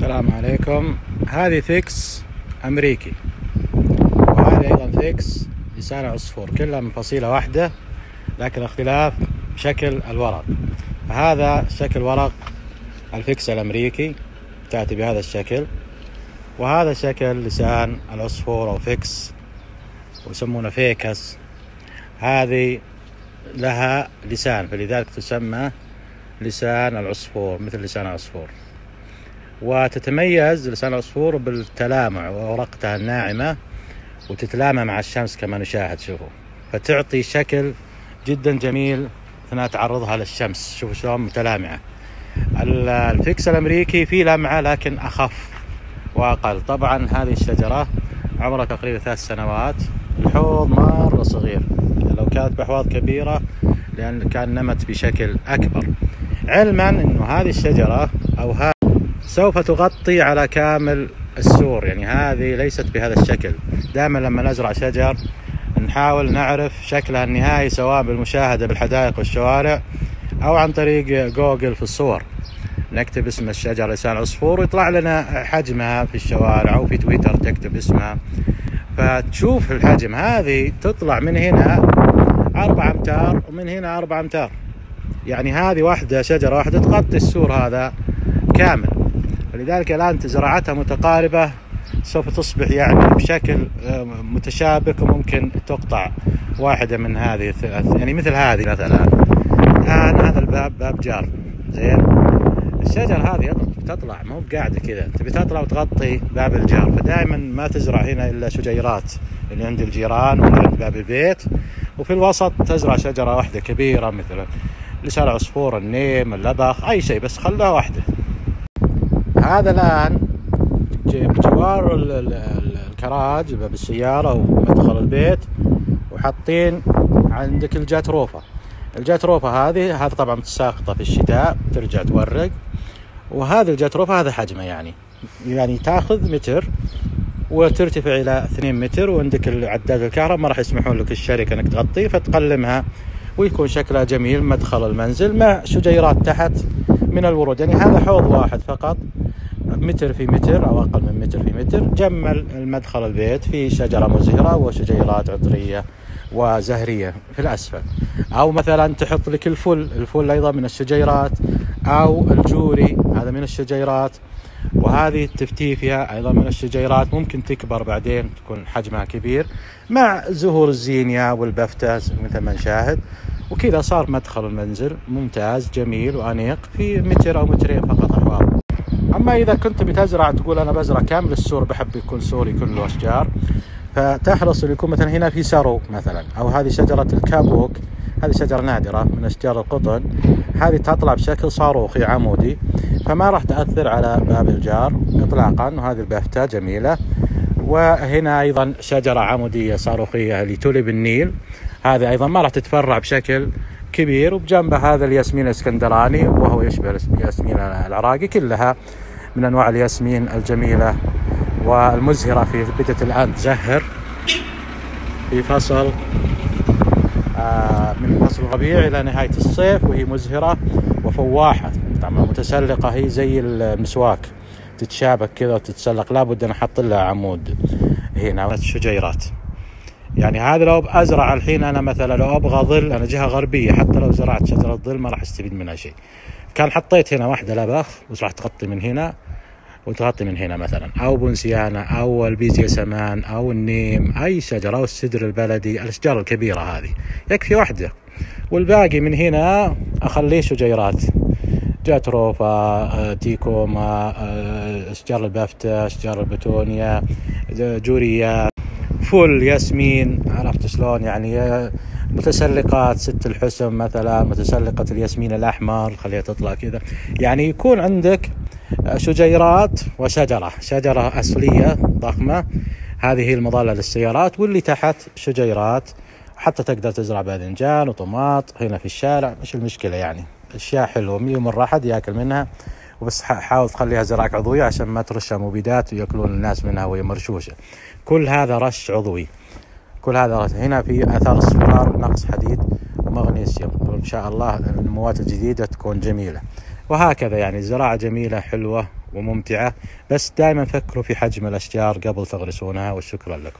السلام عليكم. هذه فيكس أمريكي. وهذه أيضا فيكس لسان عصفور كلها من فصيلة واحدة لكن اختلاف شكل الورق. هذا شكل ورق الفيكس الأمريكي تأتي بهذا الشكل. وهذا شكل لسان العصفور أو فيكس ويسمونه فيكس. هذه لها لسان فلذلك تسمى لسان العصفور مثل لسان العصفور. وتتميز لسان العصفور بالتلامع وورقتها الناعمة وتتلامى مع الشمس كما نشاهد. شوفوا فتعطي شكل جدا جميل اثناء تعرضها للشمس. شوفوا شلون متلامعة. الفيكس الأمريكي فيه لمعة لكن أخف وأقل. طبعا هذه الشجرة عمرها تقريبا ثلاث سنوات. الحوض مرة صغير. لو كانت بأحواض كبيرة لأن كان نمت بشكل أكبر. علما أنه هذه الشجرة أو هذه سوف تغطي على كامل السور. يعني هذه ليست بهذا الشكل. دائما لما نزرع شجر نحاول نعرف شكلها النهائي سواء بالمشاهدة بالحدائق والشوارع أو عن طريق جوجل في الصور. نكتب اسم الشجرة لسان عصفور ويطلع لنا حجمها في الشوارع أو في تويتر تكتب اسمها. فتشوف الحجم هذه تطلع من هنا أربعة أمتار ومن هنا أربعة أمتار. يعني هذه واحدة شجرة واحدة تغطي السور هذا كامل. ولذلك الآن زراعتها متقاربة سوف تصبح يعني بشكل متشابك وممكن تقطع واحدة من هذه يعني مثل هذه مثلا. الآن هذا الباب باب جار. زين؟ الشجر هذه تطلع مو قاعدة كذا. تبي تطلع وتغطي باب الجار. فدائما ما تزرع هنا إلا شجيرات اللي عند الجيران ولا عند باب البيت. وفي الوسط تزرع شجرة واحدة كبيرة مثلا. لسان عصفور النيم اللبخ أي شيء بس خلها واحدة. هذا الآن بجوار الكراج باب السيارة ومدخل البيت وحاطين عندك الجاتروفة الجاتروفة هذه هذا طبعا متساقطة في الشتاء ترجع تورق. وهذا الجاتروفة هذا حجمه يعني. يعني تاخذ متر وترتفع إلى 2 متر وعندك عداد الكهرباء ما راح يسمحون لك الشركة إنك تغطيه فتقلمها ويكون شكلها جميل مدخل المنزل مع شجيرات تحت. من الورود. يعني هذا حوض واحد فقط متر في متر أو أقل من متر في متر. جمل المدخل البيت في شجرة مزهرة وشجيرات عطرية وزهرية في الأسفل. أو مثلا تحط لك الفل الفل أيضا من الشجيرات. أو الجوري هذا من الشجيرات. وهذه التفتيفيا أيضا من الشجيرات. ممكن تكبر بعدين تكون حجمها كبير. مع زهور الزينيا والبفتة مثل ما نشاهد. وكذا صار مدخل المنزل. ممتاز جميل وأنيق. في متر أو مترين فقط احوال أما إذا كنت بتزرع تقول أنا بزرع كامل السور بحب يكون سوري كله أشجار. فتحرص يكون مثلا هنا في سرو مثلا أو هذه شجرة الكابوك. هذه شجرة نادرة من أشجار القطن. هذه تطلع بشكل صاروخي عمودي. فما راح تأثر على باب الجار اطلاقا وهذه البافته جميلة. وهنا أيضا شجرة عمودية صاروخية لتوليب النيل. هذه أيضا ما راح تتفرع بشكل كبير وبجنبه هذا الياسمين الإسكندراني وهو يشبه الياسمين العراقي كلها من أنواع الياسمين الجميلة والمزهرة في بداية الآن. تزهر في فصل من فصل الربيع إلى نهاية الصيف وهي مزهرة وفواحة طبعا متسلقة هي زي المسواك. تتشابك كذا وتتسلق لابد أن أحط لها عمود هنا. شجيرات. يعني هذا لو أزرع الحين أنا مثلا لو أبغى ظل أنا جهة غربية حتى لو زرعت شجرة ظل ما راح أستفيد منها شيء. كان حطيت هنا واحدة لبخ وراح تغطي من هنا وتغطي من هنا مثلا. أو بونسيانا أو البيزيا سمان أو النيم أي شجرة أو السدر البلدي الأشجار الكبيرة هذه. يكفي واحدة. والباقي من هنا أخليه شجيرات جاتروفا تيكوما أشجار البفتة أشجار البتونيا جوريا فل ياسمين عرفت شلون؟ يعني متسلقات ست الحسن مثلا متسلقة الياسمين الأحمر خليها تطلع كذا. يعني يكون عندك شجيرات وشجرة شجرة أصلية ضخمة. هذه هي المظلة للسيارات واللي تحت شجيرات. حتى تقدر تزرع باذنجان وطماط هنا في الشارع مش المشكلة يعني. أشياء حلوة يوم أحد ياكل منها. وبس حاول تخليها زراعة عضوية عشان ما ترشها مبيدات ويأكلون الناس منها وهي مرشوشة. كل هذا رش عضوي. كل هذا رش. هنا في آثار اصفرار نقص حديد ومغنيسيوم وإن شاء الله النموات الجديدة تكون جميلة. وهكذا يعني الزراعة جميلة حلوة وممتعة. بس دائما فكروا في حجم الأشجار قبل تغرسونها وشكرا لكم.